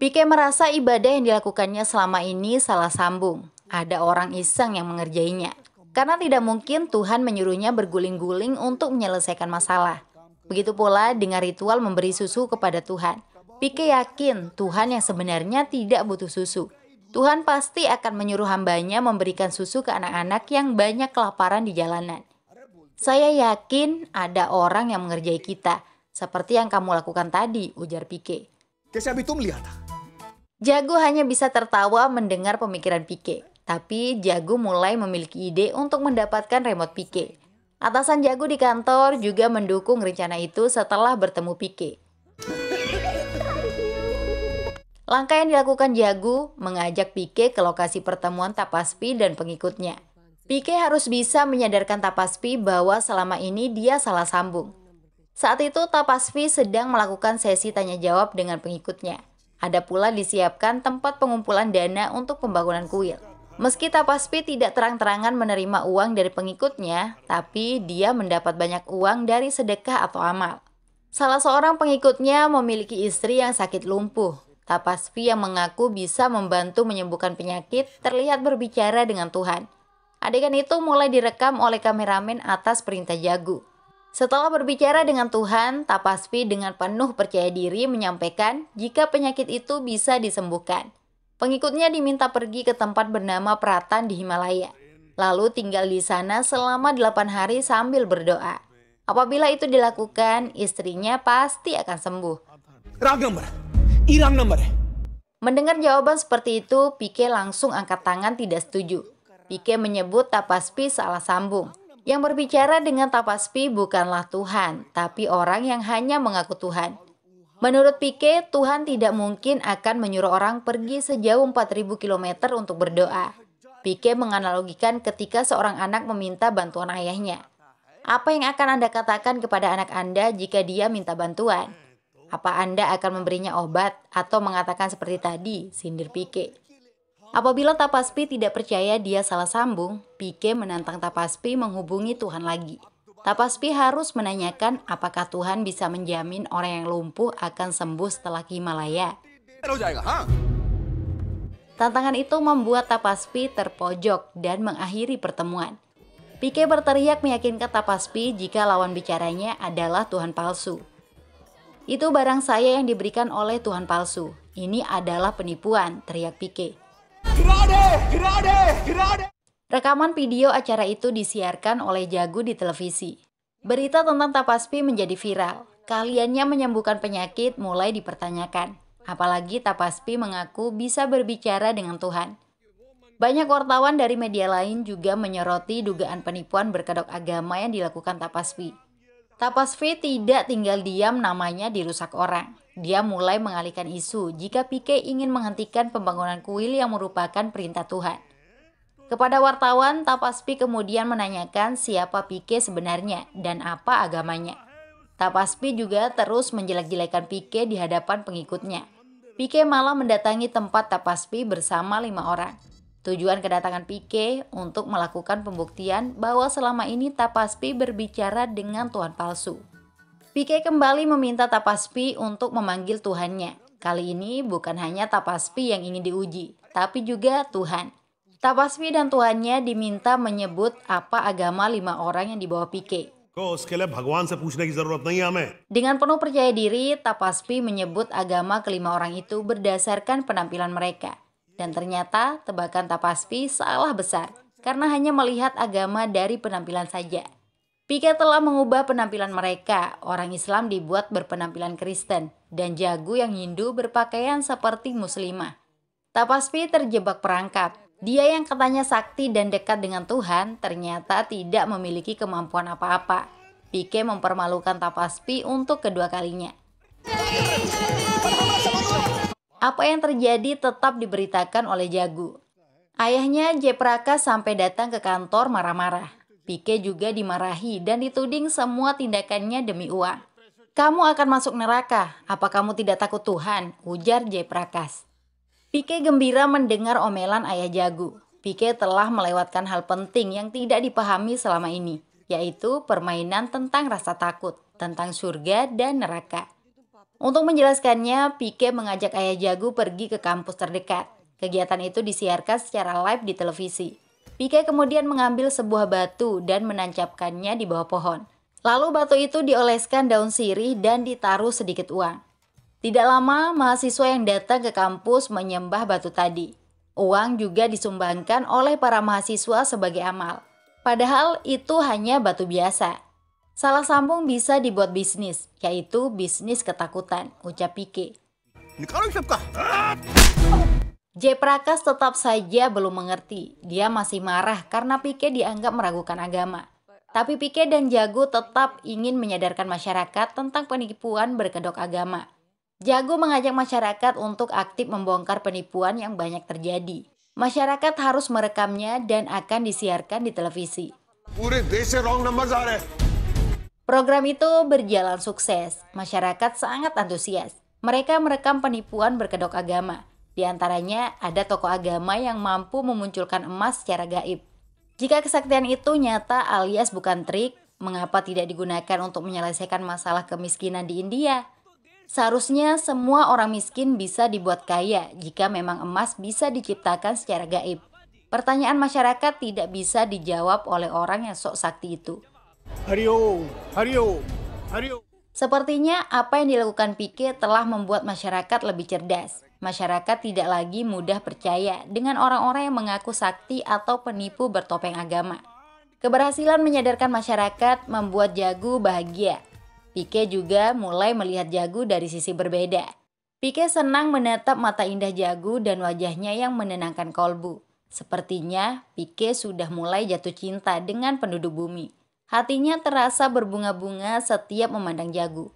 Pike merasa ibadah yang dilakukannya selama ini salah sambung. Ada orang iseng yang mengerjainya. Karena tidak mungkin Tuhan menyuruhnya berguling-guling untuk menyelesaikan masalah. Begitu pula dengan ritual memberi susu kepada Tuhan. Pike yakin Tuhan yang sebenarnya tidak butuh susu. Tuhan pasti akan menyuruh hambanya memberikan susu ke anak-anak yang banyak kelaparan di jalanan. Saya yakin ada orang yang mengerjai kita, seperti yang kamu lakukan tadi, ujar Pike. Jago hanya bisa tertawa mendengar pemikiran Pike, tapi Jago mulai memiliki ide untuk mendapatkan remote Pike. Atasan Jago di kantor juga mendukung rencana itu setelah bertemu Pike. Langkah yang dilakukan Jago mengajak Pike ke lokasi pertemuan Tapaspi dan pengikutnya. Pike harus bisa menyadarkan Tapaspi bahwa selama ini dia salah sambung. Saat itu Tapaspi sedang melakukan sesi tanya jawab dengan pengikutnya. Ada pula disiapkan tempat pengumpulan dana untuk pembangunan kuil. Meski Tapaspi tidak terang-terangan menerima uang dari pengikutnya, tapi dia mendapat banyak uang dari sedekah atau amal. Salah seorang pengikutnya memiliki istri yang sakit lumpuh. Tapaspi yang mengaku bisa membantu menyembuhkan penyakit terlihat berbicara dengan Tuhan. Adegan itu mulai direkam oleh kameramen atas perintah Jagu. Setelah berbicara dengan Tuhan, Tapaspi dengan penuh percaya diri menyampaikan jika penyakit itu bisa disembuhkan. Pengikutnya diminta pergi ke tempat bernama Pratan di Himalaya, lalu tinggal di sana selama 8 hari sambil berdoa. Apabila itu dilakukan, istrinya pasti akan sembuh. Mendengar jawaban seperti itu, Pike langsung angkat tangan tidak setuju. Pike menyebut Tapaspi salah sambung. Yang berbicara dengan Tapaspi bukanlah Tuhan, tapi orang yang hanya mengaku Tuhan. Menurut Pike, Tuhan tidak mungkin akan menyuruh orang pergi sejauh 4000 km untuk berdoa. Pike menganalogikan ketika seorang anak meminta bantuan ayahnya. Apa yang akan Anda katakan kepada anak Anda jika dia minta bantuan? Apa Anda akan memberinya obat atau mengatakan seperti tadi, sindir Pike? Apabila Tapaspi tidak percaya dia salah sambung, Pike menantang Tapaspi menghubungi Tuhan lagi. Tapaspi harus menanyakan apakah Tuhan bisa menjamin orang yang lumpuh akan sembuh setelah Himalaya. Tantangan itu membuat Tapaspi terpojok dan mengakhiri pertemuan. Pike berteriak meyakinkan Tapaspi jika lawan bicaranya adalah Tuhan palsu. Itu barang saya yang diberikan oleh Tuhan palsu. Ini adalah penipuan, teriak Pike. Rekaman video acara itu disiarkan oleh Jagu di televisi. Berita tentang Tapaspi menjadi viral. Kaliannya menyembuhkan penyakit mulai dipertanyakan. Apalagi Tapaspi mengaku bisa berbicara dengan Tuhan. Banyak wartawan dari media lain juga menyoroti dugaan penipuan berkedok agama yang dilakukan Tapaspi. Tapaspi tidak tinggal diam namanya dirusak orang. Dia mulai mengalihkan isu jika Pike ingin menghentikan pembangunan kuil yang merupakan perintah Tuhan. Kepada wartawan, Tapaspi kemudian menanyakan siapa Pike sebenarnya dan apa agamanya. Tapaspi juga terus menjelek-jelekan Pike di hadapan pengikutnya. Pike malah mendatangi tempat Tapaspi bersama lima orang. Tujuan kedatangan Pike untuk melakukan pembuktian bahwa selama ini Tapaspi berbicara dengan Tuhan palsu. Pike kembali meminta Tapaspi untuk memanggil Tuhannya. Kali ini bukan hanya Tapaspi yang ingin diuji, tapi juga Tuhan. Tapaspi dan Tuhannya diminta menyebut apa agama lima orang yang dibawa Pike. Dengan penuh percaya diri, Tapaspi menyebut agama kelima orang itu berdasarkan penampilan mereka. Dan ternyata tebakan Tapaspi salah besar, karena hanya melihat agama dari penampilan saja. Pika telah mengubah penampilan mereka. Orang Islam dibuat berpenampilan Kristen dan jago yang Hindu berpakaian seperti muslimah. Tapaspi terjebak perangkap. Dia yang katanya sakti dan dekat dengan Tuhan ternyata tidak memiliki kemampuan apa-apa. Pike mempermalukan Tapaspi untuk kedua kalinya. Apa yang terjadi tetap diberitakan oleh Jagu. Ayahnya Jepraka sampai datang ke kantor marah-marah. Pike juga dimarahi dan dituding semua tindakannya demi uang. Kamu akan masuk neraka, apa kamu tidak takut Tuhan? Ujar Jay Prakas. Pike gembira mendengar omelan ayah jago. Pike telah melewatkan hal penting yang tidak dipahami selama ini, yaitu permainan tentang rasa takut, tentang surga dan neraka. Untuk menjelaskannya, Pike mengajak ayah Jagu pergi ke kampus terdekat. Kegiatan itu disiarkan secara live di televisi. Pike kemudian mengambil sebuah batu dan menancapkannya di bawah pohon. Lalu batu itu dioleskan daun sirih dan ditaruh sedikit uang. Tidak lama, mahasiswa yang datang ke kampus menyembah batu tadi. Uang juga disumbangkan oleh para mahasiswa sebagai amal. Padahal itu hanya batu biasa. Salah sambung bisa dibuat bisnis, yaitu bisnis ketakutan, ucap Pike. J. Prakas tetap saja belum mengerti. Dia masih marah karena Pike dianggap meragukan agama. Tapi Pike dan Jago tetap ingin menyadarkan masyarakat tentang penipuan berkedok agama. Jago mengajak masyarakat untuk aktif membongkar penipuan yang banyak terjadi. Masyarakat harus merekamnya dan akan disiarkan di televisi. Program itu berjalan sukses. Masyarakat sangat antusias. Mereka merekam penipuan berkedok agama. Di antaranya ada tokoh agama yang mampu memunculkan emas secara gaib. Jika kesaktian itu nyata alias bukan trik, mengapa tidak digunakan untuk menyelesaikan masalah kemiskinan di India? Seharusnya semua orang miskin bisa dibuat kaya jika memang emas bisa diciptakan secara gaib. Pertanyaan masyarakat tidak bisa dijawab oleh orang yang sok sakti itu. Hario, Hario, Hario. Sepertinya apa yang dilakukan Pike telah membuat masyarakat lebih cerdas. Masyarakat tidak lagi mudah percaya dengan orang-orang yang mengaku sakti atau penipu bertopeng agama. Keberhasilan menyadarkan masyarakat membuat Jagu bahagia Pike juga mulai melihat Jagu dari sisi berbeda. Pike senang menatap mata indah Jagu dan wajahnya yang menenangkan kolbu. Sepertinya Pike sudah mulai jatuh cinta dengan penduduk bumi. Hatinya terasa berbunga-bunga setiap memandang Jagu.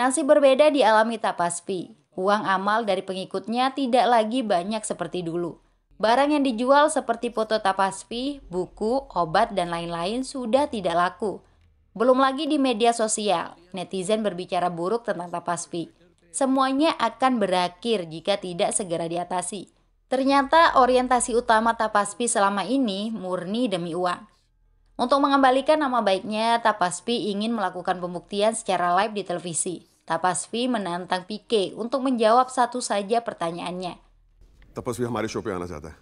Nasib berbeda dialami Tapaspi. Uang amal dari pengikutnya tidak lagi banyak seperti dulu. Barang yang dijual seperti foto tapaspi, buku, obat, dan lain-lain sudah tidak laku. Belum lagi di media sosial, netizen berbicara buruk tentang tapaspi. Semuanya akan berakhir jika tidak segera diatasi. Ternyata orientasi utama Tapaspi selama ini murni demi uang. Untuk mengembalikan nama baiknya, Tapaspi ingin melakukan pembuktian secara live di televisi. Tapaspi menantang Pike untuk menjawab satu saja pertanyaannya. तपस्वी हमारे शो पे आना चाहता है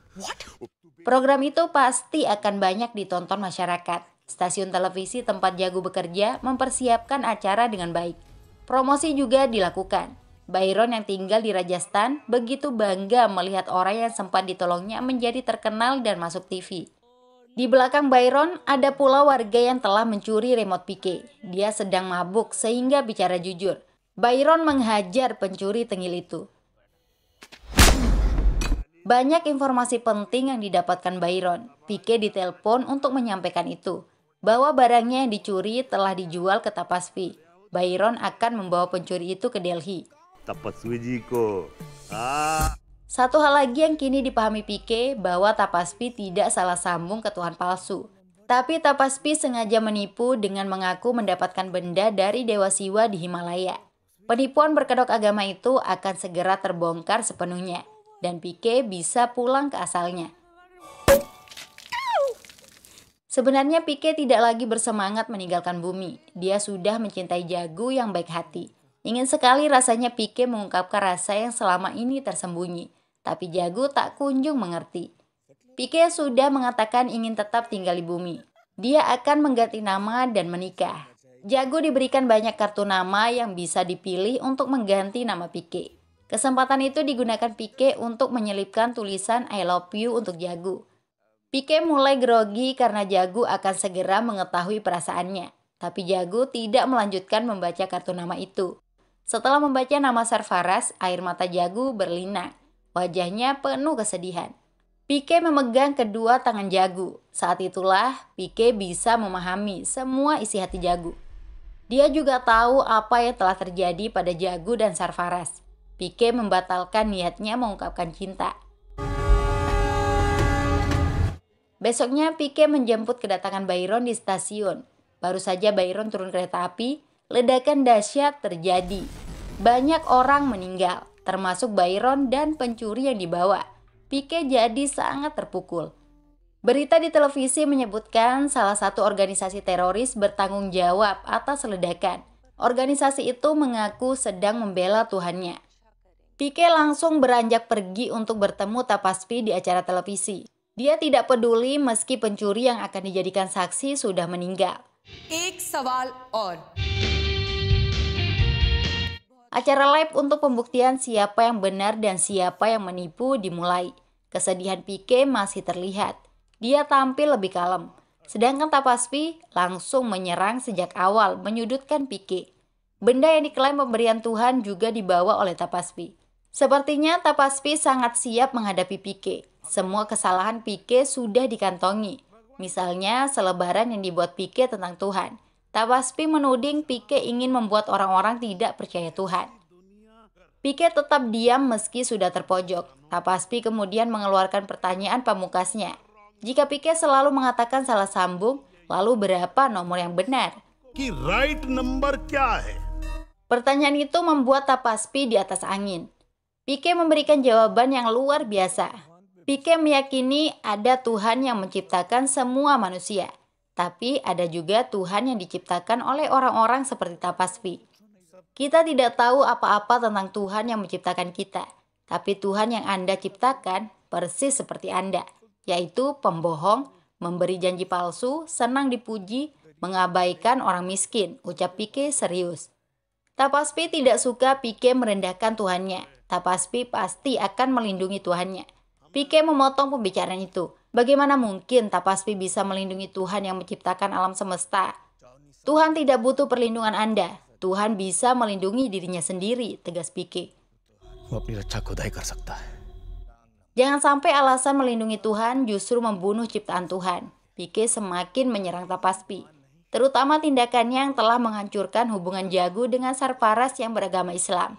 Program itu pasti akan banyak ditonton masyarakat. Stasiun televisi tempat Jago bekerja mempersiapkan acara dengan baik. Promosi juga dilakukan. Byron yang tinggal di Rajasthan begitu bangga melihat orang yang sempat ditolongnya menjadi terkenal dan masuk TV. Di belakang Byron ada pula warga yang telah mencuri remote PK. Dia sedang mabuk sehingga bicara jujur. Byron menghajar pencuri tengil itu. Banyak informasi penting yang didapatkan Byron. Pike ditelepon untuk menyampaikan itu, bahwa barangnya yang dicuri telah dijual ke Tapasvi. Byron akan membawa pencuri itu ke Delhi. Ah. Satu hal lagi yang kini dipahami Pike bahwa Tapasvi tidak salah sambung ke Tuhan palsu. Tapi Tapasvi sengaja menipu dengan mengaku mendapatkan benda dari Dewa Siwa di Himalaya. Penipuan berkedok agama itu akan segera terbongkar sepenuhnya dan Pique bisa pulang ke asalnya. Sebenarnya Pique tidak lagi bersemangat meninggalkan bumi. Dia sudah mencintai Jagu yang baik hati. Ingin sekali rasanya Pique mengungkapkan rasa yang selama ini tersembunyi. Tapi Jagu tak kunjung mengerti. Pique sudah mengatakan ingin tetap tinggal di bumi. Dia akan mengganti nama dan menikah. Jago diberikan banyak kartu nama yang bisa dipilih untuk mengganti nama Pique. Kesempatan itu digunakan Pike untuk menyelipkan tulisan I love you untuk Jagu. Pike mulai grogi karena Jagu akan segera mengetahui perasaannya. Tapi Jagu tidak melanjutkan membaca kartu nama itu. Setelah membaca nama Sarfaras, air mata Jagu berlinang. Wajahnya penuh kesedihan. Pike memegang kedua tangan Jagu. Saat itulah Pike bisa memahami semua isi hati Jagu. Dia juga tahu apa yang telah terjadi pada Jagu dan Sarfaras. Pike membatalkan niatnya mengungkapkan cinta. Besoknya Pike menjemput kedatangan Byron di stasiun. Baru saja Byron turun kereta api, ledakan dahsyat terjadi. Banyak orang meninggal, termasuk Byron dan pencuri yang dibawa. Pike jadi sangat terpukul. Berita di televisi menyebutkan salah satu organisasi teroris bertanggung jawab atas ledakan. Organisasi itu mengaku sedang membela Tuhannya. Pike langsung beranjak pergi untuk bertemu Tapaspi di acara televisi. Dia tidak peduli meski pencuri yang akan dijadikan saksi sudah meninggal. Ek sawal. Acara live untuk pembuktian siapa yang benar dan siapa yang menipu dimulai. Kesedihan Pike masih terlihat. Dia tampil lebih kalem. Sedangkan Tapaspi langsung menyerang sejak awal menyudutkan Pike. Benda yang diklaim pemberian Tuhan juga dibawa oleh Tapaspi. Sepertinya Tapaspi sangat siap menghadapi Pike. Semua kesalahan Pike sudah dikantongi. Misalnya selebaran yang dibuat Pike tentang Tuhan. Tapaspi menuding Pike ingin membuat orang-orang tidak percaya Tuhan. Pike tetap diam meski sudah terpojok. Tapaspi kemudian mengeluarkan pertanyaan pamukasnya. Jika Pike selalu mengatakan salah sambung, lalu berapa nomor yang benar? Ki right number kya hai? Pertanyaan itu membuat Tapaspi di atas angin. Pike memberikan jawaban yang luar biasa. Pike meyakini ada Tuhan yang menciptakan semua manusia, tapi ada juga Tuhan yang diciptakan oleh orang-orang seperti Tapaspi. Kita tidak tahu apa-apa tentang Tuhan yang menciptakan kita, tapi Tuhan yang Anda ciptakan persis seperti Anda, yaitu pembohong, memberi janji palsu, senang dipuji, mengabaikan orang miskin, ucap Pike serius. Tapaspi tidak suka Pike merendahkan Tuhannya, Tapaspi pasti akan melindungi Tuhannya. Pike memotong pembicaraan itu. Bagaimana mungkin Tapaspi bisa melindungi Tuhan yang menciptakan alam semesta? Tuhan tidak butuh perlindungan Anda. Tuhan bisa melindungi dirinya sendiri, tegas Pike. Jangan sampai alasan melindungi Tuhan justru membunuh ciptaan Tuhan. Pike semakin menyerang Tapaspi, terutama tindakannya yang telah menghancurkan hubungan Jagu dengan Sarparas yang beragama Islam.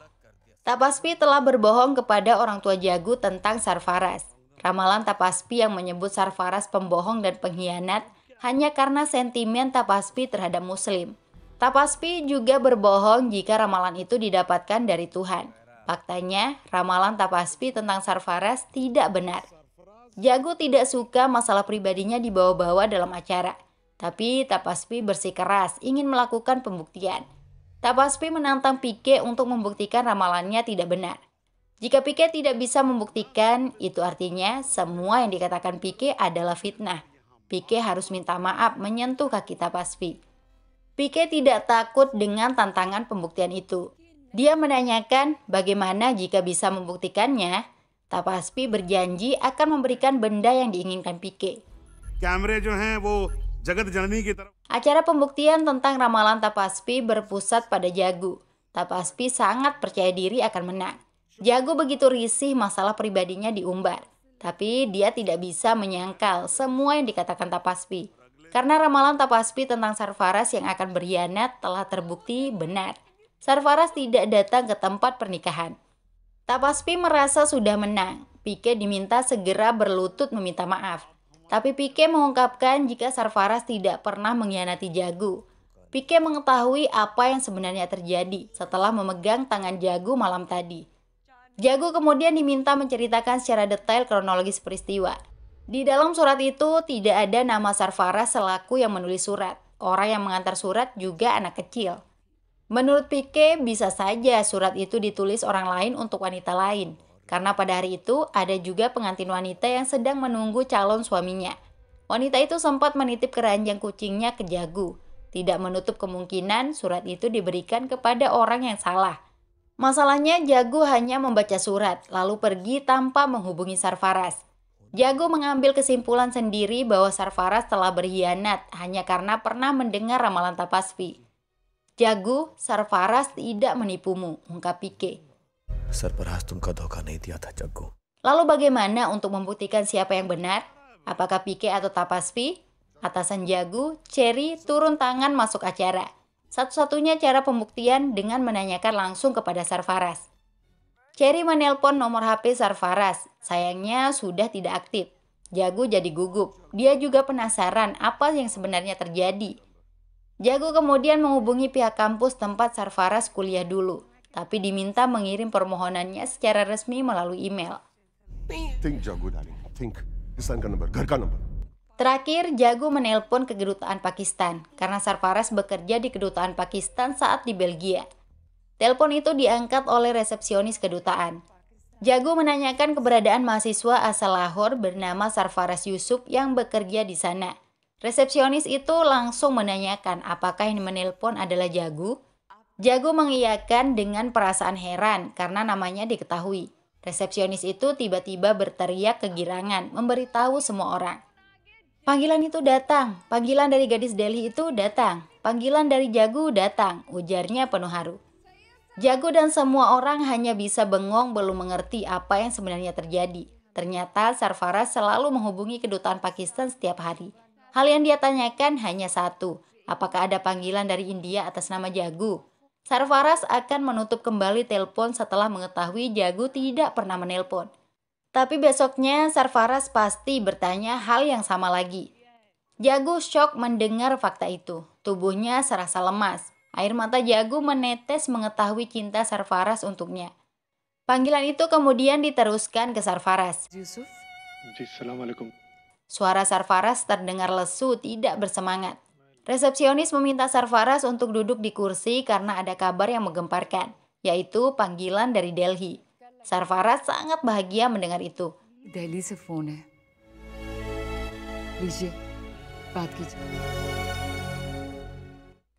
Tapaspi telah berbohong kepada orang tua Jagu tentang Sarfaras. Ramalan Tapaspi yang menyebut Sarfaras pembohong dan pengkhianat hanya karena sentimen Tapaspi terhadap Muslim. Tapaspi juga berbohong jika ramalan itu didapatkan dari Tuhan. Faktanya, ramalan Tapaspi tentang Sarfaras tidak benar. Jago tidak suka masalah pribadinya dibawa-bawa dalam acara. Tapi Tapaspi bersikeras ingin melakukan pembuktian. Tapaspi menantang Pike untuk membuktikan ramalannya tidak benar. Jika Pike tidak bisa membuktikan, itu artinya semua yang dikatakan Pike adalah fitnah. Pike harus minta maaf menyentuh kaki Tapaspi. Pike tidak takut dengan tantangan pembuktian itu. Dia menanyakan bagaimana jika bisa membuktikannya. Tapaspi berjanji akan memberikan benda yang diinginkan Pike. Acara pembuktian tentang ramalan Tapaspi berpusat pada Jagu. Tapaspi sangat percaya diri akan menang. Jagu begitu risih masalah pribadinya diumbar. Tapi dia tidak bisa menyangkal semua yang dikatakan Tapaspi. Karena ramalan Tapaspi tentang Sarfaras yang akan berkhianat telah terbukti benar. Sarfaras tidak datang ke tempat pernikahan. Tapaspi merasa sudah menang. Pike diminta segera berlutut meminta maaf. Tapi Pike mengungkapkan jika Sarfaras tidak pernah mengkhianati Jagu. Pike mengetahui apa yang sebenarnya terjadi setelah memegang tangan Jagu malam tadi. Jagu kemudian diminta menceritakan secara detail kronologis peristiwa. Di dalam surat itu tidak ada nama Sarfaras selaku yang menulis surat. Orang yang mengantar surat juga anak kecil. Menurut Pike, bisa saja surat itu ditulis orang lain untuk wanita lain. Karena pada hari itu ada juga pengantin wanita yang sedang menunggu calon suaminya. Wanita itu sempat menitip keranjang kucingnya ke Jagu. Tidak menutup kemungkinan surat itu diberikan kepada orang yang salah. Masalahnya Jago hanya membaca surat, lalu pergi tanpa menghubungi Sarfaras. Jago mengambil kesimpulan sendiri bahwa Sarfaras telah berkhianat hanya karena pernah mendengar ramalan Tapasvi. Jago, Sarfaras tidak menipumu, ungkap Pike. Sarfaras ya, Jago. Lalu bagaimana untuk membuktikan siapa yang benar? Apakah Pike atau Tapasvi? Atasan Jago, Cherry turun tangan masuk acara. Satu-satunya cara pembuktian dengan menanyakan langsung kepada Sarfaras. Cherry menelpon nomor HP Sarfaras. Sayangnya sudah tidak aktif. Jagu jadi gugup. Dia juga penasaran apa yang sebenarnya terjadi. Jago kemudian menghubungi pihak kampus tempat Sarfaras kuliah dulu tapi diminta mengirim permohonannya secara resmi melalui email. Terakhir, Jago menelpon ke kedutaan Pakistan karena Sarfaraz bekerja di kedutaan Pakistan saat di Belgia. Telepon itu diangkat oleh resepsionis kedutaan. Jago menanyakan keberadaan mahasiswa asal Lahore bernama Sarfaraz Yusuf yang bekerja di sana. Resepsionis itu langsung menanyakan apakah yang menelpon adalah Jago. Jago mengiyakan dengan perasaan heran karena namanya diketahui. Resepsionis itu tiba-tiba berteriak kegirangan, memberitahu semua orang. Panggilan itu datang, panggilan dari gadis Delhi itu datang, panggilan dari Jago datang, ujarnya penuh haru. Jago dan semua orang hanya bisa bengong belum mengerti apa yang sebenarnya terjadi. Ternyata Sarfaraz selalu menghubungi kedutaan Pakistan setiap hari. Hal yang dia tanyakan hanya satu, apakah ada panggilan dari India atas nama Jago? Sarfaraz akan menutup kembali telepon setelah mengetahui Jago tidak pernah menelpon. Tapi besoknya Sarfaraz pasti bertanya hal yang sama lagi. Jago shock mendengar fakta itu. Tubuhnya serasa lemas. Air mata Jago menetes mengetahui cinta Sarfaraz untuknya. Panggilan itu kemudian diteruskan ke Sarfaraz. Yusuf? Suara Sarfaraz terdengar lesu, tidak bersemangat. Resepsionis meminta Sarfaraz untuk duduk di kursi karena ada kabar yang menggemparkan, yaitu panggilan dari Delhi. Sarfaraz sangat bahagia mendengar itu. Delhi se phone hai.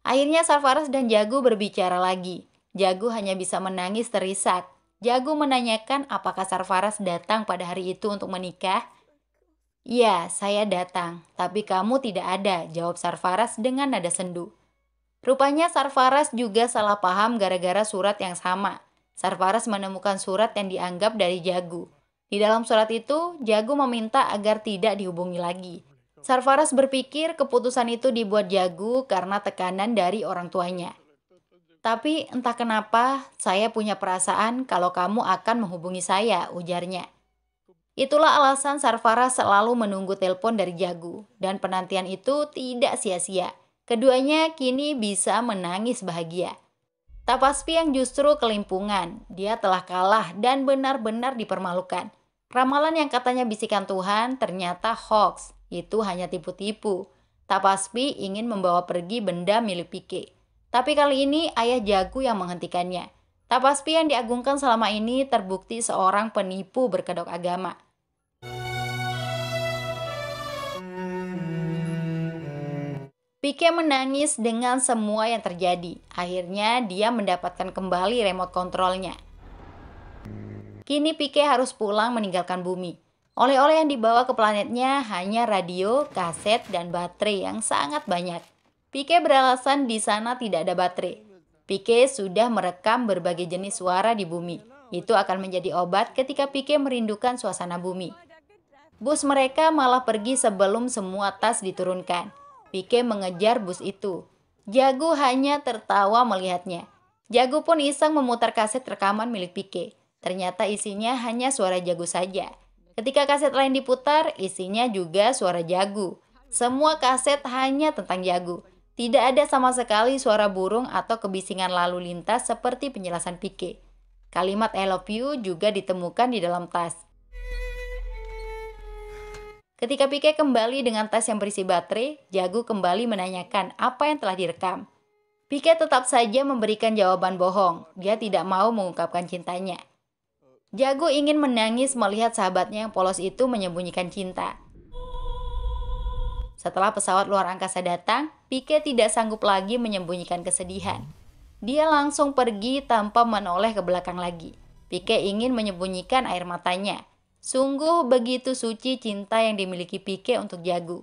Akhirnya Sarfaraz dan Jagu berbicara lagi. Jagu hanya bisa menangis terisak. Jagu menanyakan apakah Sarfaraz datang pada hari itu untuk menikah. Ya, saya datang, tapi kamu tidak ada, jawab Sarfaraz dengan nada sendu. Rupanya Sarfaraz juga salah paham gara-gara surat yang sama. Sarfaras menemukan surat yang dianggap dari Jagu. Di dalam surat itu, Jagu meminta agar tidak dihubungi lagi. Sarfaras berpikir keputusan itu dibuat Jagu karena tekanan dari orang tuanya. Tapi entah kenapa, saya punya perasaan kalau kamu akan menghubungi saya, ujarnya. Itulah alasan Sarfaras selalu menunggu telepon dari Jagu, dan penantian itu tidak sia-sia. Keduanya kini bisa menangis bahagia. Tapaspi yang justru kelimpungan, dia telah kalah dan benar-benar dipermalukan. Ramalan yang katanya bisikan Tuhan ternyata hoax, itu hanya tipu-tipu. Tapaspi ingin membawa pergi benda milik Pike. Tapi kali ini ayah Jagu yang menghentikannya. Tapaspi yang diagungkan selama ini terbukti seorang penipu berkedok agama. Pike menangis dengan semua yang terjadi. Akhirnya dia mendapatkan kembali remote kontrolnya. Kini Pike harus pulang meninggalkan bumi. Oleh-oleh yang dibawa ke planetnya hanya radio, kaset, dan baterai yang sangat banyak. Pike beralasan di sana tidak ada baterai. Pike sudah merekam berbagai jenis suara di bumi. Itu akan menjadi obat ketika Pike merindukan suasana bumi. Bus mereka malah pergi sebelum semua tas diturunkan. Pike mengejar bus itu. Jago hanya tertawa melihatnya. Jago pun iseng memutar kaset rekaman milik Pike. Ternyata isinya hanya suara Jago saja. Ketika kaset lain diputar, isinya juga suara Jago. Semua kaset hanya tentang Jago. Tidak ada sama sekali suara burung atau kebisingan lalu lintas seperti penjelasan Pike. Kalimat I love you juga ditemukan di dalam tas. Ketika Pike kembali dengan tas yang berisi baterai, Jagu kembali menanyakan apa yang telah direkam. Pike tetap saja memberikan jawaban bohong. Dia tidak mau mengungkapkan cintanya. Jago ingin menangis melihat sahabatnya yang polos itu menyembunyikan cinta. Setelah pesawat luar angkasa datang, Pike tidak sanggup lagi menyembunyikan kesedihan. Dia langsung pergi tanpa menoleh ke belakang lagi. Pike ingin menyembunyikan air matanya. Sungguh begitu suci cinta yang dimiliki Pike untuk Jagu.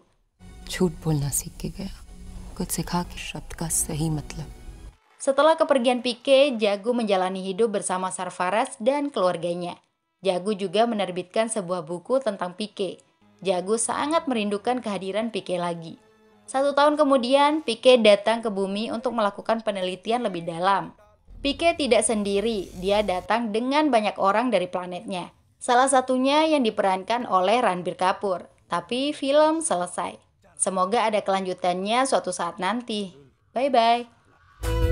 Setelah kepergian Pike, Jagu menjalani hidup bersama Sarfaraz dan keluarganya. Jagu juga menerbitkan sebuah buku tentang Pike. Jagu sangat merindukan kehadiran Pike lagi. Satu tahun kemudian, Pike datang ke bumi untuk melakukan penelitian lebih dalam. Pike tidak sendiri, dia datang dengan banyak orang dari planetnya. Salah satunya yang diperankan oleh Ranbir Kapoor. Tapi film selesai. Semoga ada kelanjutannya suatu saat nanti. Bye-bye.